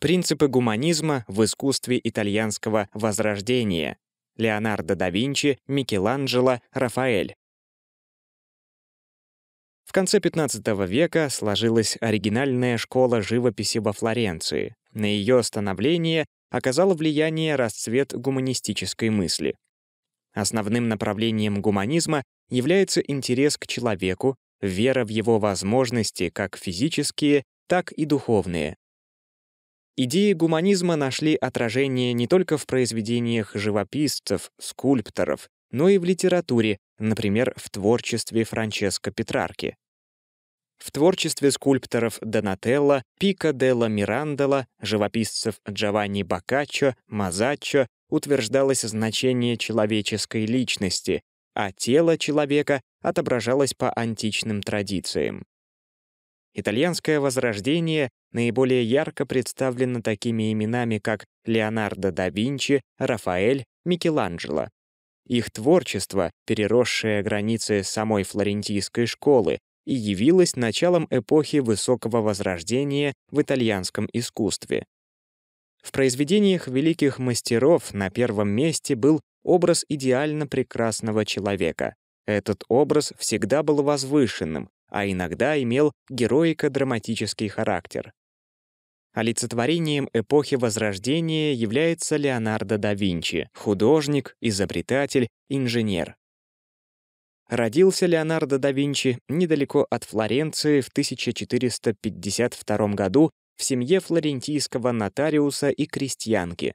Принципы гуманизма в искусстве итальянского возрождения. Леонардо да Винчи, Микеланджело, Рафаэль. В конце XV века сложилась оригинальная школа живописи во Флоренции. На ее становление оказало влияние расцвет гуманистической мысли. Основным направлением гуманизма является интерес к человеку, вера в его возможности как физические, так и духовные. Идеи гуманизма нашли отражение не только в произведениях живописцев, скульпторов, но и в литературе, например, в творчестве Франческо Петрарки. В творчестве скульпторов Донателло, Пико делла Мирандола, живописцев Джованни Боккаччо, Мазаччо утверждалось значение человеческой личности, а тело человека отображалось по античным традициям. Итальянское возрождение наиболее ярко представлено такими именами, как Леонардо да Винчи, Рафаэль, Микеланджело. Их творчество, переросшее границы самой флорентийской школы, и явилось началом эпохи высокого возрождения в итальянском искусстве. В произведениях великих мастеров на первом месте был образ идеально прекрасного человека. Этот образ всегда был возвышенным, а иногда имел героико-драматический характер. Олицетворением эпохи Возрождения является Леонардо да Винчи, художник, изобретатель, инженер. Родился Леонардо да Винчи недалеко от Флоренции в 1452 году в семье флорентийского нотариуса и крестьянки.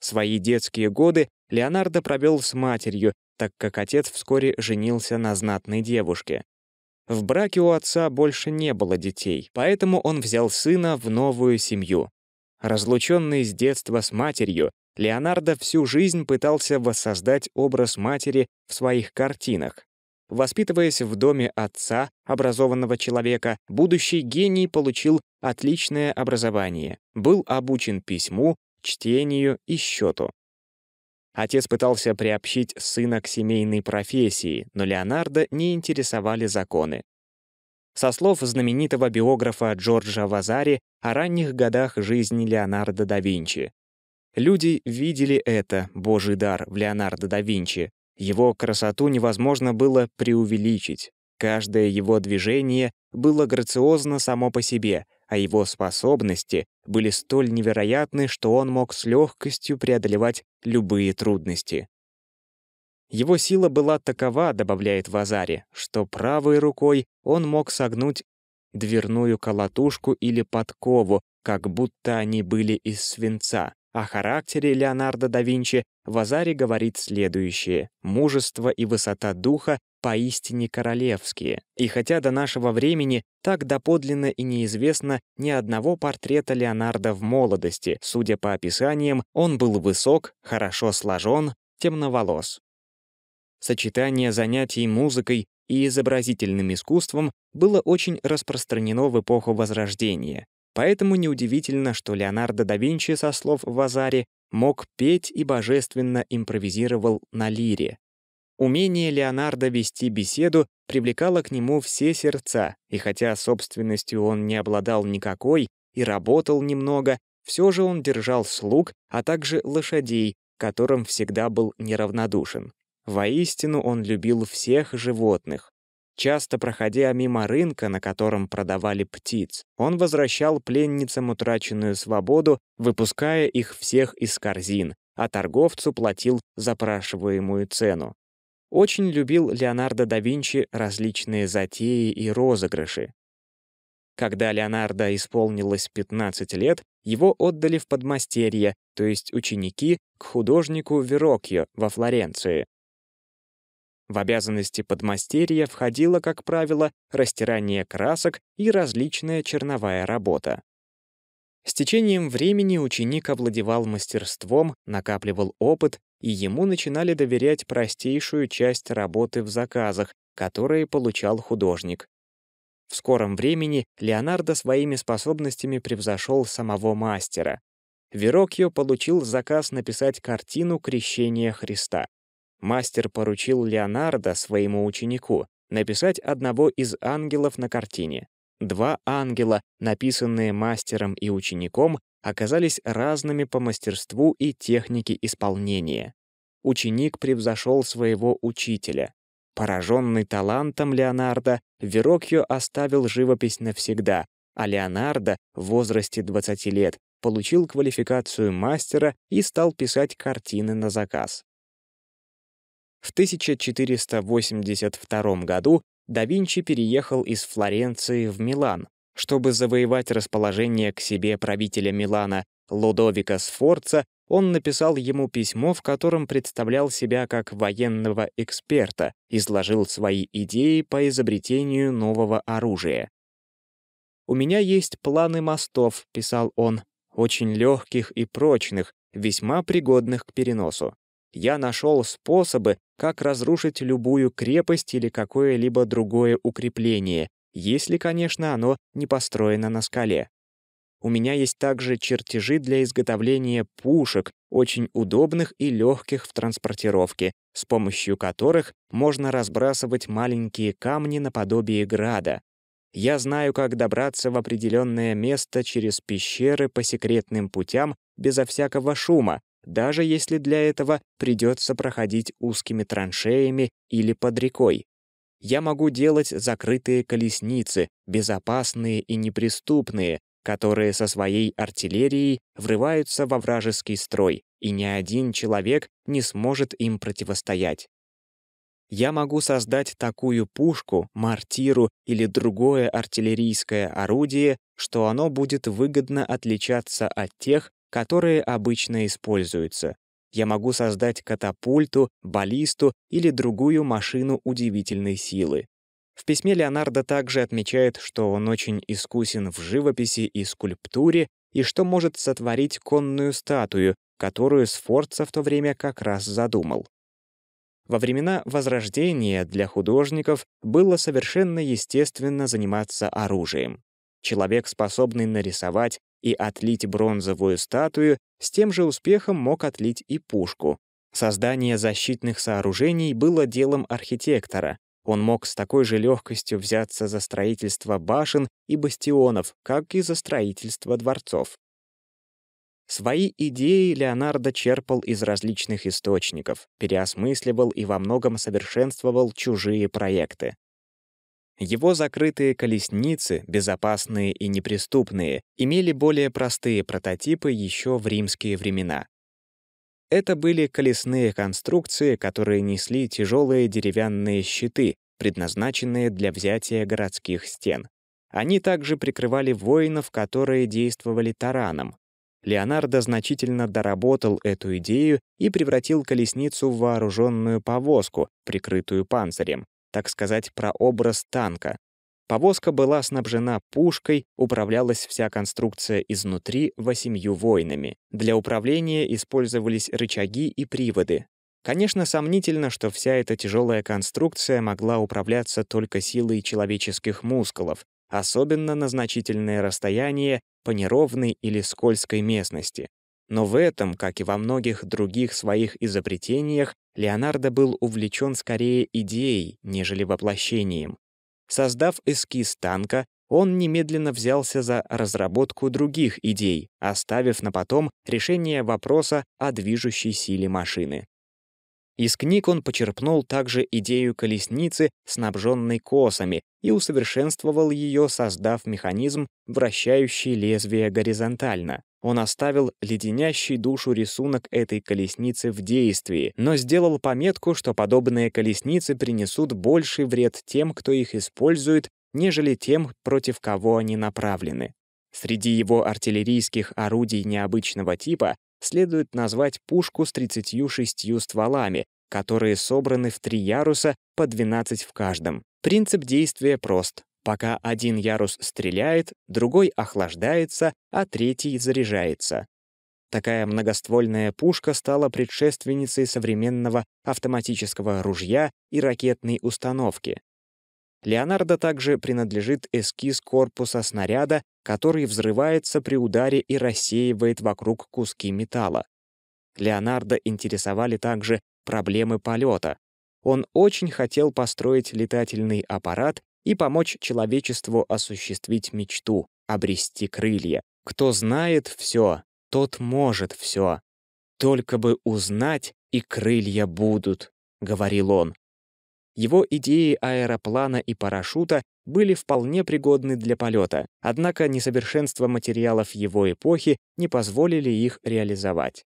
Свои детские годы Леонардо провел с матерью, так как отец вскоре женился на знатной девушке. В браке у отца больше не было детей, поэтому он взял сына в новую семью. Разлученный с детства с матерью, Леонардо всю жизнь пытался воссоздать образ матери в своих картинах. Воспитываясь в доме отца, образованного человека, будущий гений получил отличное образование, был обучен письму, чтению и счету. Отец пытался приобщить сына к семейной профессии, но Леонардо не интересовали законы. Со слов знаменитого биографа Джорджа Вазари о ранних годах жизни Леонардо да Винчи. Люди видели это, божий дар, в Леонардо да Винчи. Его красоту невозможно было преувеличить. Каждое его движение было грациозно само по себе, а его способности были столь невероятны, что он мог с легкостью преодолевать любые трудности. Его сила была такова, добавляет Вазари, что правой рукой он мог согнуть дверную колотушку или подкову, как будто они были из свинца. О характере Леонардо да Винчи Вазари говорит следующее. «Мужество и высота духа поистине королевские, и хотя до нашего времени так доподлинно и неизвестно ни одного портрета Леонардо в молодости, судя по описаниям, он был высок, хорошо сложен, темноволос. Сочетание занятий музыкой и изобразительным искусством было очень распространено в эпоху Возрождения, поэтому неудивительно, что Леонардо да Винчи, со слов Вазари, мог петь и божественно импровизировал на лире. Умение Леонардо вести беседу привлекало к нему все сердца, и хотя собственностью он не обладал никакой и работал немного, все же он держал слуг, а также лошадей, которым всегда был неравнодушен. Воистину он любил всех животных. Часто проходя мимо рынка, на котором продавали птиц, он возвращал пленницам утраченную свободу, выпуская их всех из корзин, а торговцу платил запрашиваемую цену. Очень любил Леонардо да Винчи различные затеи и розыгрыши. Когда Леонардо исполнилось 15 лет, его отдали в подмастерье, то есть ученики, к художнику Верокьо во Флоренции. В обязанности подмастерья входило, как правило, растирание красок и различная черновая работа. С течением времени ученик овладевал мастерством, накапливал опыт и ему начинали доверять простейшую часть работы в заказах, которые получал художник. В скором времени Леонардо своими способностями превзошел самого мастера. Верокьо получил заказ написать картину «Крещение Христа». Мастер поручил Леонардо, своему ученику, написать одного из ангелов на картине. Два ангела, написанные мастером и учеником, оказались разными по мастерству и технике исполнения. Ученик превзошел своего учителя. Пораженный талантом Леонардо, Верокьо оставил живопись навсегда, а Леонардо в возрасте 20 лет получил квалификацию мастера и стал писать картины на заказ. В 1482 году да Винчи переехал из Флоренции в Милан, чтобы завоевать расположение к себе правителя Милана Лодовика Сфорца, он написал ему письмо, в котором представлял себя как военного эксперта, изложил свои идеи по изобретению нового оружия. «У меня есть планы мостов», — писал он, «очень легких и прочных, весьма пригодных к переносу. Я нашел способы, как разрушить любую крепость или какое-либо другое укрепление, если, конечно, оно не построено на скале. У меня есть также чертежи для изготовления пушек, очень удобных и легких в транспортировке, с помощью которых можно разбрасывать маленькие камни наподобие града. Я знаю, как добраться в определенное место через пещеры по секретным путям безо всякого шума, даже если для этого придется проходить узкими траншеями или под рекой. Я могу делать закрытые колесницы, безопасные и неприступные, которые со своей артиллерией врываются во вражеский строй, и ни один человек не сможет им противостоять. Я могу создать такую пушку, мортиру или другое артиллерийское орудие, что оно будет выгодно отличаться от тех, которые обычно используются. Я могу создать катапульту, баллисту или другую машину удивительной силы. В письме Леонардо также отмечает, что он очень искусен в живописи и скульптуре и что может сотворить конную статую, которую Сфорца в то время как раз задумал. Во времена Возрождения для художников было совершенно естественно заниматься оружием. Человек, способный нарисовать и отлить бронзовую статую, с тем же успехом мог отлить и пушку. Создание защитных сооружений было делом архитектора, он мог с такой же легкостью взяться за строительство башен и бастионов, как и за строительство дворцов. Свои идеи Леонардо черпал из различных источников, переосмысливал и во многом совершенствовал чужие проекты. Его закрытые колесницы, безопасные и неприступные, имели более простые прототипы еще в римские времена. Это были колесные конструкции, которые несли тяжелые деревянные щиты, предназначенные для взятия городских стен. Они также прикрывали воинов, которые действовали тараном. Леонардо значительно доработал эту идею и превратил колесницу в вооруженную повозку, прикрытую панцирем, так сказать, прообраз танка, Повозка была снабжена пушкой, управлялась вся конструкция изнутри восемью воинами. Для управления использовались рычаги и приводы. Конечно, сомнительно, что вся эта тяжелая конструкция могла управляться только силой человеческих мускулов, особенно на значительное расстояние по неровной или скользкой местности. Но в этом, как и во многих других своих изобретениях, Леонардо был увлечен скорее идеей, нежели воплощением. Создав эскиз танка, он немедленно взялся за разработку других идей, оставив на потом решение вопроса о движущей силе машины. Из книг он почерпнул также идею колесницы, снабженной косами, и усовершенствовал ее, создав механизм, вращающий лезвие горизонтально. Он оставил леденящий душу рисунок этой колесницы в действии, но сделал пометку, что подобные колесницы принесут больший вред тем, кто их использует, нежели тем, против кого они направлены. Среди его артиллерийских орудий необычного типа следует назвать пушку с 36 стволами, которые собраны в три яруса по 12 в каждом. Принцип действия прост. Пока один ярус стреляет, другой охлаждается, а третий заряжается. Такая многоствольная пушка стала предшественницей современного автоматического ружья и ракетной установки. Леонардо также принадлежит эскиз корпуса снаряда, который взрывается при ударе и рассеивает вокруг куски металла. Леонардо интересовали также проблемы полета. Он очень хотел построить летательный аппарат и помочь человечеству осуществить мечту — обрести крылья, Кто знает все, тот может все. Только бы узнать, и крылья будут, говорил он. Его идеи аэроплана и парашюта были вполне пригодны для полета, однако несовершенство материалов его эпохи не позволили их реализовать.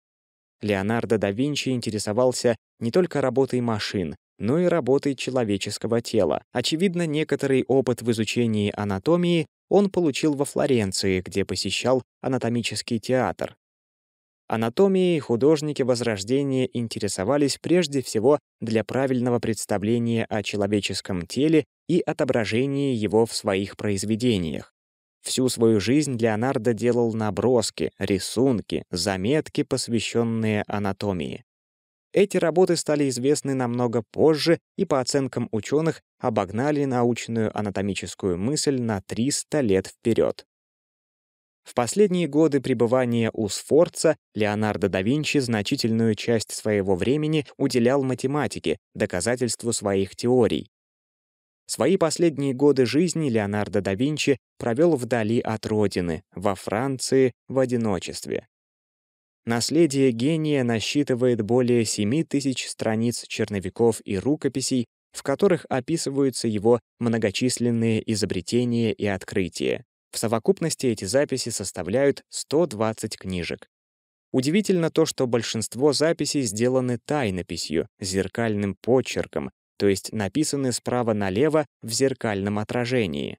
Леонардо да Винчи интересовался не только работой машин, но и работой человеческого тела. Очевидно, некоторый опыт в изучении анатомии он получил во Флоренции, где посещал анатомический театр. Анатомией художники Возрождения интересовались прежде всего для правильного представления о человеческом теле и отображения его в своих произведениях. Всю свою жизнь Леонардо делал наброски, рисунки, заметки, посвященные анатомии. Эти работы стали известны намного позже и, по оценкам ученых, обогнали научную анатомическую мысль на 300 лет вперед. В последние годы пребывания у Сфорца Леонардо да Винчи значительную часть своего времени уделял математике, доказательству своих теорий. Свои последние годы жизни Леонардо да Винчи провел вдали от родины, во Франции, в одиночестве. Наследие гения насчитывает более 7 тысяч страниц черновиков и рукописей, в которых описываются его многочисленные изобретения и открытия. В совокупности эти записи составляют 120 книжек. Удивительно то, что большинство записей сделаны тайнописью, зеркальным почерком, то есть написаны справа налево в зеркальном отражении.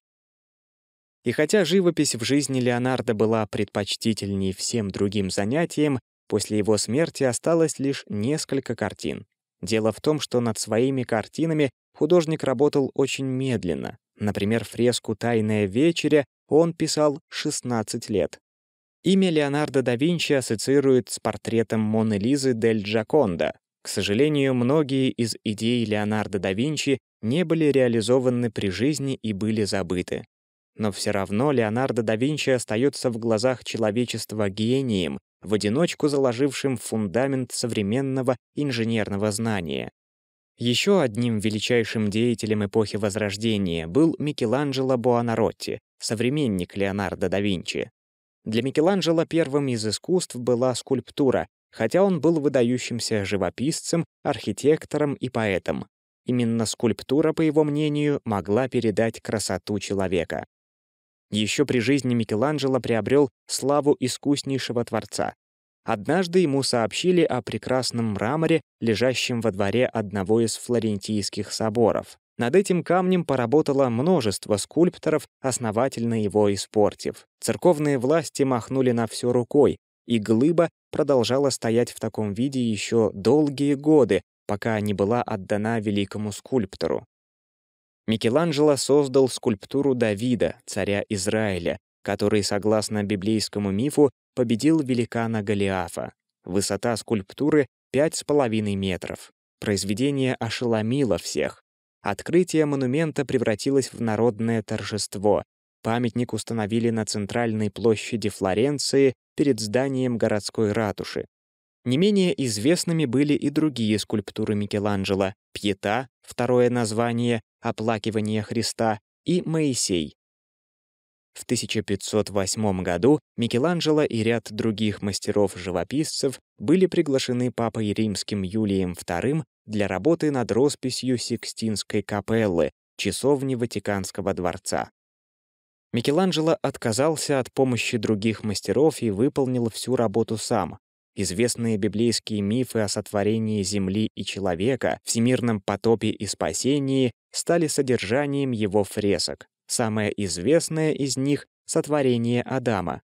И хотя живопись в жизни Леонардо была предпочтительнее всем другим занятиям, после его смерти осталось лишь несколько картин. Дело в том, что над своими картинами художник работал очень медленно. Например, фреску «Тайная вечеря» он писал 16 лет. Имя Леонардо да Винчи ассоциирует с портретом Моны Лизы дель Джаконда. К сожалению, многие из идей Леонардо да Винчи не были реализованы при жизни и были забыты. Но все равно Леонардо да Винчи остается в глазах человечества гением, в одиночку заложившим фундамент современного инженерного знания. Еще одним величайшим деятелем эпохи Возрождения был Микеланджело Буонаротти, современник Леонардо да Винчи. Для Микеланджело первым из искусств была скульптура, хотя он был выдающимся живописцем, архитектором и поэтом. Именно скульптура, по его мнению, могла передать красоту человека. Еще при жизни Микеланджело приобрел славу искуснейшего творца. Однажды ему сообщили о прекрасном мраморе, лежащем во дворе одного из флорентийских соборов. Над этим камнем поработало множество скульпторов, основательно его испортив. Церковные власти махнули на все рукой, и глыба продолжала стоять в таком виде еще долгие годы, пока не была отдана великому скульптору. Микеланджело создал скульптуру Давида, царя Израиля, который, согласно библейскому мифу, победил великана Голиафа. Высота скульптуры — пять с половиной метров. Произведение ошеломило всех. Открытие монумента превратилось в народное торжество. Памятник установили на центральной площади Флоренции перед зданием городской ратуши. Не менее известными были и другие скульптуры Микеланджело — Пьета, второе название «Оплакивание Христа» и Моисей. В 1508 году Микеланджело и ряд других мастеров-живописцев были приглашены Папой Римским Юлием II для работы над росписью Сикстинской капеллы, часовни Ватиканского дворца. Микеланджело отказался от помощи других мастеров и выполнил всю работу сам, Известные библейские мифы о сотворении Земли и человека, всемирном потопе и спасении стали содержанием его фресок. Самое известное из них — сотворение Адама.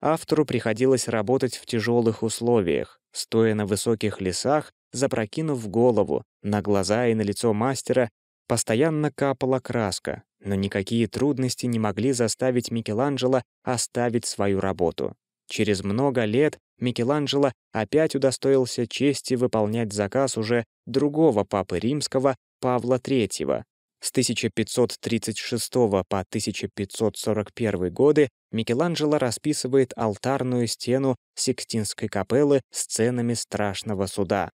Автору приходилось работать в тяжелых условиях, стоя на высоких лесах, запрокинув голову, на глаза и на лицо мастера постоянно капала краска, но никакие трудности не могли заставить Микеланджело оставить свою работу. Через много лет Микеланджело опять удостоился чести выполнять заказ уже другого папы римского Павла III. С 1536 по 1541 годы Микеланджело расписывает алтарную стену Сикстинской капеллы сценами страшного суда.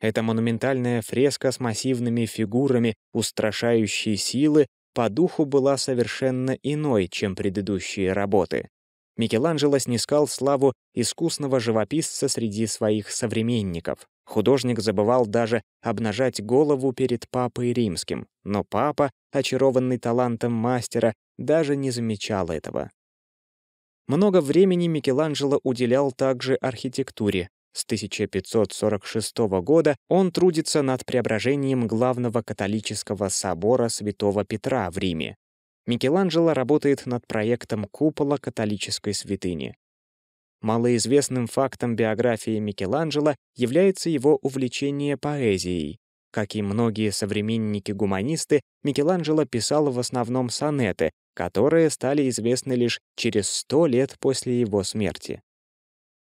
Эта монументальная фреска с массивными фигурами устрашающей силы по духу была совершенно иной, чем предыдущие работы. Микеланджело снискал славу искусного живописца среди своих современников. Художник забывал даже обнажать голову перед папой римским, но папа, очарованный талантом мастера, даже не замечал этого. Много времени Микеланджело уделял также архитектуре. С 1546 года он трудится над преображением главного католического собора Святого Петра в Риме. Микеланджело работает над проектом купола католической святыни. Малоизвестным фактом биографии Микеланджело является его увлечение поэзией. Как и многие современники-гуманисты, Микеланджело писал в основном сонеты, которые стали известны лишь через сто лет после его смерти.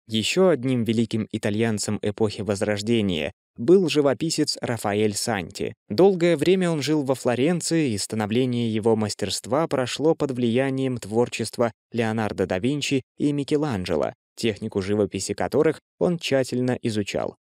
Еще одним великим итальянцем эпохи Возрождения был живописец Рафаэль Санти. Долгое время он жил во Флоренции, и становление его мастерства прошло под влиянием творчества Леонардо да Винчи и Микеланджело, технику живописи которых он тщательно изучал.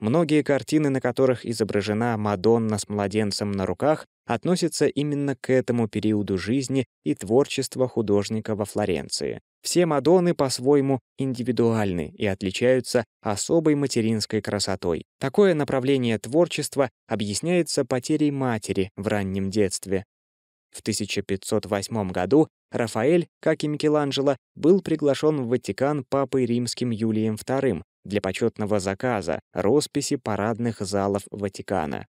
Многие картины, на которых изображена Мадонна с младенцем на руках, относятся именно к этому периоду жизни и творчества художника во Флоренции. Все Мадонны по-своему индивидуальны и отличаются особой материнской красотой. Такое направление творчества объясняется потерей матери в раннем детстве. В 1508 году Рафаэль, как и Микеланджело, был приглашен в Ватикан папой римским Юлием II для почетного заказа росписи парадных залов Ватикана.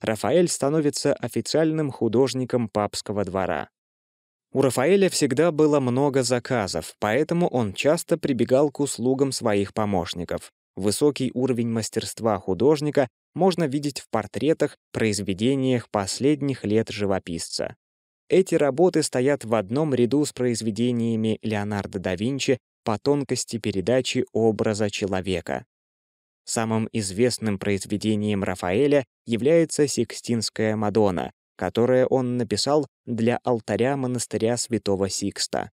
Рафаэль становится официальным художником папского двора. У Рафаэля всегда было много заказов, поэтому он часто прибегал к услугам своих помощников. Высокий уровень мастерства художника можно видеть в портретах, произведениях последних лет живописца. Эти работы стоят в одном ряду с произведениями Леонардо да Винчи по тонкости передачи образа человека. Самым известным произведением Рафаэля является Сикстинская Мадонна, которое он написал для алтаря монастыря святого Сикста.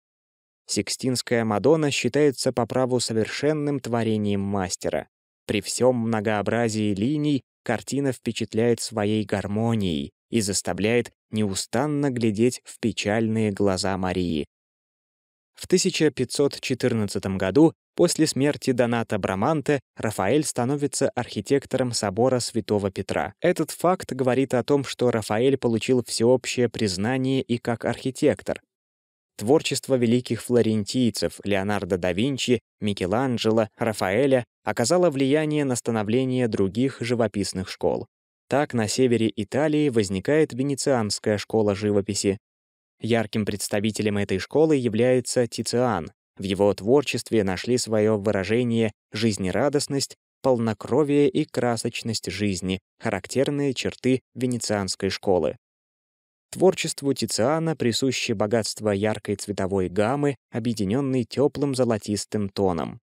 Сикстинская Мадонна считается по праву совершенным творением мастера. При всем многообразии линий картина впечатляет своей гармонией и заставляет неустанно глядеть в печальные глаза Марии. В 1514 году, после смерти Донато Браманте, Рафаэль становится архитектором собора Святого Петра. Этот факт говорит о том, что Рафаэль получил всеобщее признание и как архитектор. Творчество великих флорентийцев Леонардо да Винчи, Микеланджело, Рафаэля оказало влияние на становление других живописных школ. Так, на севере Италии возникает венецианская школа живописи. Ярким представителем этой школы является Тициан. В его творчестве нашли свое выражение жизнерадостность, полнокровие и красочность жизни, характерные черты венецианской школы. Творчеству Тициана присуще богатство яркой цветовой гаммы, объединенной теплым золотистым тоном.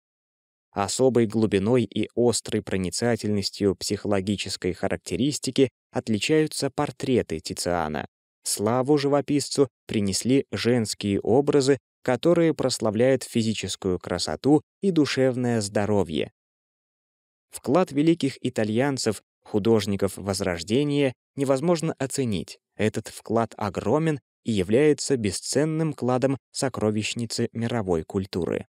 Особой глубиной и острой проницательностью психологической характеристики отличаются портреты Тициана. Славу живописцу принесли женские образы, которые прославляют физическую красоту и душевное здоровье. Вклад великих итальянцев, художников Возрождения, невозможно оценить. Этот вклад огромен и является бесценным кладом сокровищницы мировой культуры.